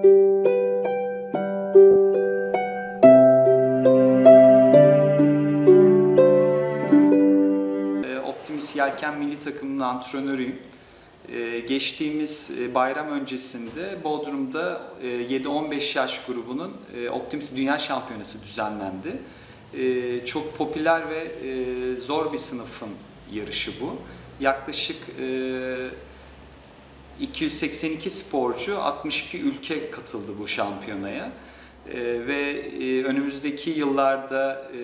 Ee, Optimis Yelken Milli Takımının antrenörüyüm. Ee, Geçtiğimiz e, bayram öncesinde Bodrum'da e, 7-15 yaş grubunun e, Optimis Dünya Şampiyonası düzenlendi. E, Çok popüler ve e, zor bir sınıfın yarışı bu. Yaklaşık e, 282 sporcu, 62 ülke katıldı bu şampiyonaya. Ee, ve e, önümüzdeki yıllarda e,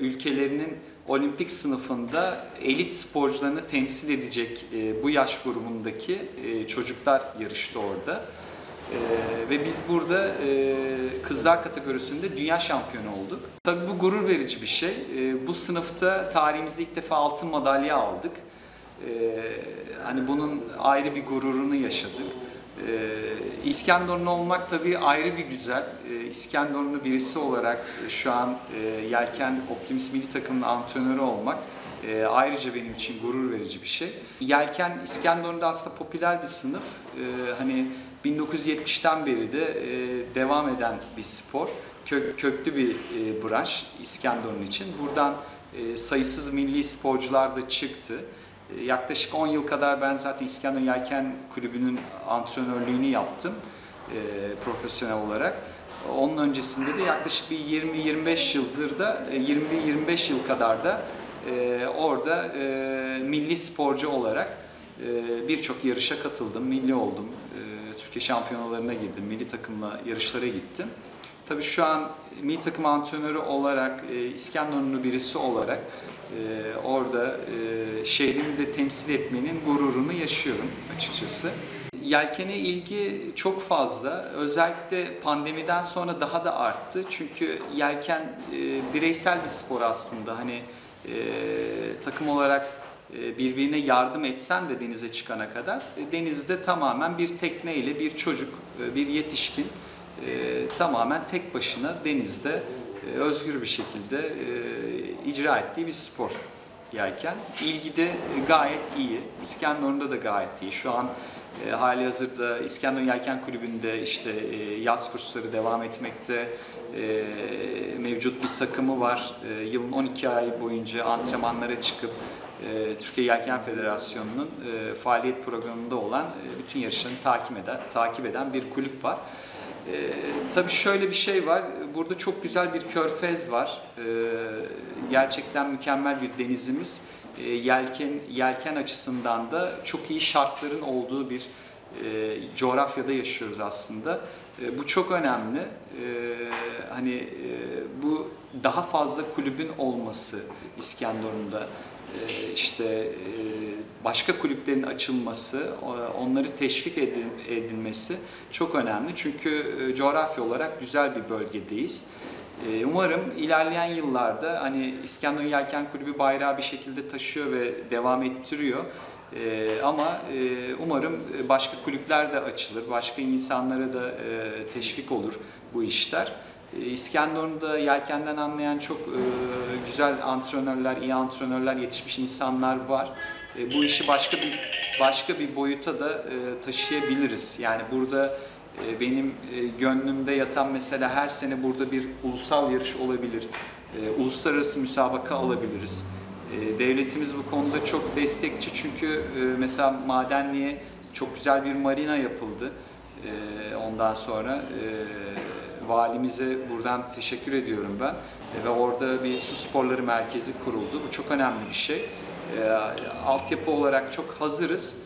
ülkelerinin olimpik sınıfında elit sporcularını temsil edecek e, bu yaş grubundaki e, çocuklar yarıştı orada. E, ve biz burada e, kızlar kategorisinde dünya şampiyonu olduk. Tabii bu gurur verici bir şey. E, bu sınıfta tarihimizde ilk defa altın madalya aldık. Ee, hani bunun ayrı bir gururunu yaşadık. Ee, İskenderunlu olmak tabii ayrı bir güzel. Ee, İskenderunlu birisi olarak şu an e, Yelken Optimist Milli Takımının antrenörü olmak e, ayrıca benim için gurur verici bir şey. Yelken İskenderun'da aslında popüler bir sınıf. Ee, hani 1970'ten beri de e, devam eden bir spor. Kök, köklü bir e, branş İskenderun için. Buradan e, sayısız milli sporcular da çıktı. E, Yaklaşık 10 yıl kadar ben zaten İskender Yelken Kulübü'nün antrenörlüğünü yaptım e, profesyonel olarak. Onun öncesinde de yaklaşık bir 20-25 yıldır da, e, 20-25 yıl kadar da e, orada e, milli sporcu olarak e, birçok yarışa katıldım, milli oldum. E, Türkiye şampiyonalarına girdim, milli takımla yarışlara gittim. Tabii şu an milli takım antrenörü olarak, e, İskenderunlu birisi olarak e, orada e, şehrimi de temsil etmenin gururunu yaşıyorum açıkçası. Yelkene ilgi çok fazla. Özellikle pandemiden sonra daha da arttı. Çünkü yelken e, bireysel bir spor aslında. Hani e, takım olarak birbirine yardım etsen de denize çıkana kadar denizde tamamen bir tekneyle bir çocuk, bir yetişkin tamamen tek başına denizde özgür bir şekilde icra ettiği bir spor yelken. İlgi de e, gayet iyi. İskenderun'da da gayet iyi. Şu an e, hali hazırda İskenderun Yelken Kulübü'nde işte e, yaz kursları devam etmekte. E, mevcut bir takımı var. E, yılın 12 ay boyunca antrenmanlara çıkıp e, Türkiye Yelken Federasyonu'nun e, faaliyet programında olan e, bütün yarışlarını takip eden, takip eden bir kulüp var. E, tabii şöyle bir şey var. Burada çok güzel bir körfez var. E, gerçekten mükemmel bir denizimiz. E, yelken yelken açısından da çok iyi şartların olduğu bir e, coğrafyada yaşıyoruz aslında. E, bu çok önemli. E, hani e, bu daha fazla kulübün olması İskenderun'da e, işte e, başka kulüplerin açılması, onları teşvik edilmesi çok önemli. Çünkü e, coğrafya olarak güzel bir bölgedeyiz. E, Umarım ilerleyen yıllarda hani İskenderun Yelken Kulübü bayrağı bir şekilde taşıyor ve devam ettiriyor. E, ama umarım başka kulüpler de açılır, başka insanlara da teşvik olur bu işler. E, İskenderun'da yelkenden anlayan çok güzel antrenörler, iyi antrenörler, yetişmiş insanlar var. E, bu işi başka bir başka bir boyuta da e, taşıyabiliriz. Yani burada e, benim gönlümde yatan mesela her sene burada bir ulusal yarış olabilir. Uluslararası müsabaka alabiliriz. Devletimiz bu konuda çok destekçi çünkü mesela Madenli'ye çok güzel bir marina yapıldı. Ondan sonra valimize buradan teşekkür ediyorum ben. Ve orada bir su sporları merkezi kuruldu. Bu çok önemli bir şey. E, Altyapı olarak çok hazırız.